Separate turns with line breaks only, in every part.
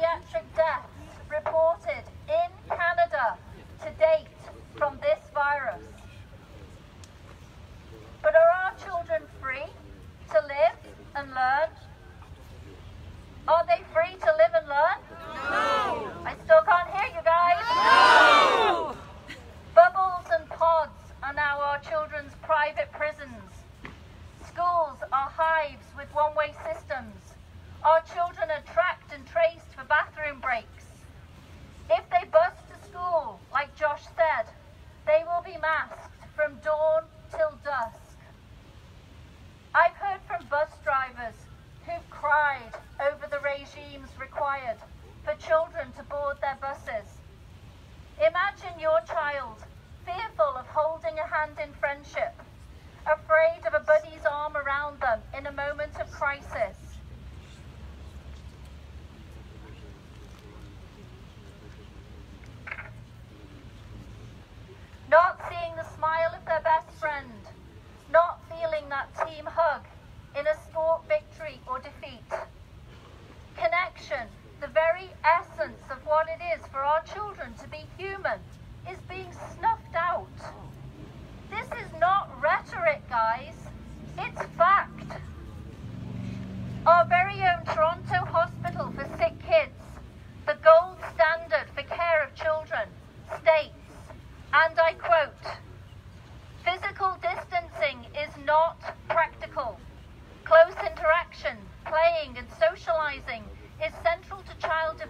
pediatric deaths reported in Canada to date from this virus. Masked from dawn till dusk. I've heard from bus drivers who've cried over the regimes required for children to board their buses. Imagine your child fearful of holding a hand in friendship, afraid of a buddy's arm around them in a moment of crisis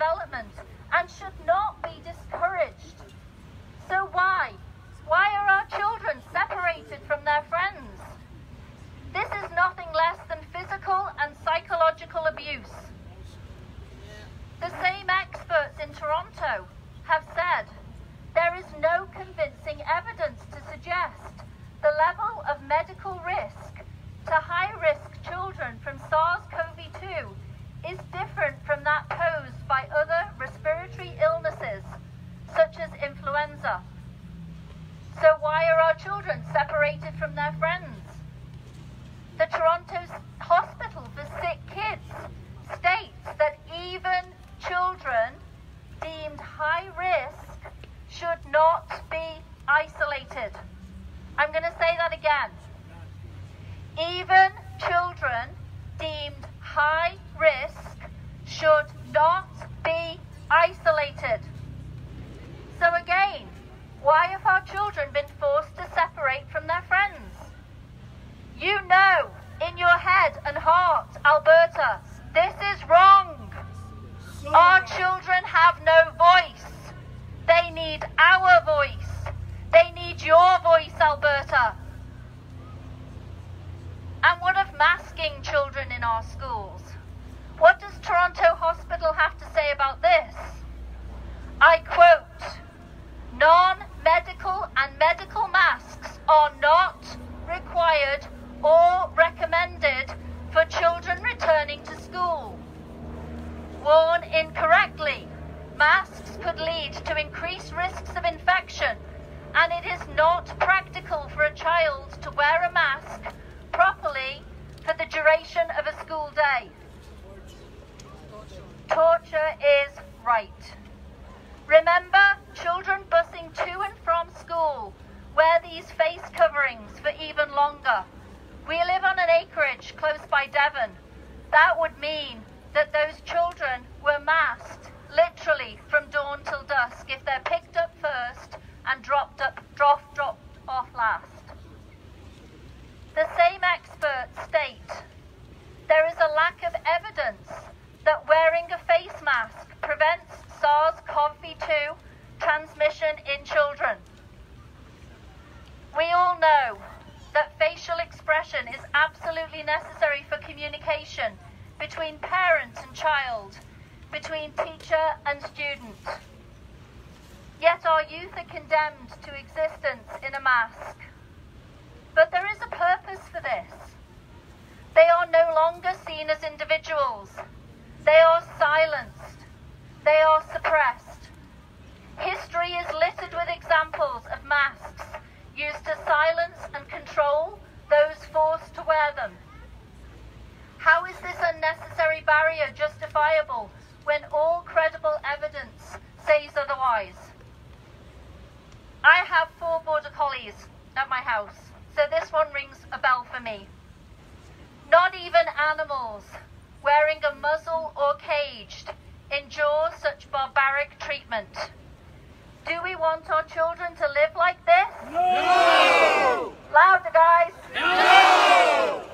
development and should not be discouraged. So why? Why are our children separated from their friends? This is nothing less than physical and psychological abuse. The same experts in Toronto have said there is no convincing evidence to suggest the level of medical risk to high risk children from SARS CoV 2 is different from that posed by other respiratory illnesses such as influenza. So, why are our children separated from their friends? The Toronto Hospital for Sick Kids states that even children deemed high risk should not be isolated. I'm going to say that again. Even children deemed high risk should not be isolated. So again, why have our children been forced to separate from their friends? You know in your head and heart, Alberta, this is wrong. Our children have no voice. They need our voice. They need your voice, Alberta. And what of masking children in our schools? What does Toronto Hospital have to say about this? I quote, non-medical and medical masks are not required or recommended for children returning to school. Worn incorrectly, masks could lead to increased risks of infection, and it is not practical for a child to wear a mask properly duration of a school day. Torture is right. Remember, children busing to and from school wear these face coverings for even longer. We live on an acreage close by Devon. That would mean that those children were masked literally from dawn till dusk if they're picked up first and dropped up dropped, dropped off last. The same experts state there is a lack of evidence that wearing a face mask prevents SARS-CoV-2 transmission in children. We all know that is absolutely necessary for communication between parent and child, between teacher and student. Yet our youth are condemned to existence in a mask. But there is a purpose for this. They are no longer seen as individuals. They are silenced. They are suppressed. History is littered with examples of masks used to silence and control those forced to wear them. How is this unnecessary barrier justifiable when all credible evidence otherwise? I have four border collies at my house, so this one rings a bell for me. Not even animals wearing a muzzle or caged endure such barbaric treatment. Do we want our children to live like this?
No!
Louder, guys.
No!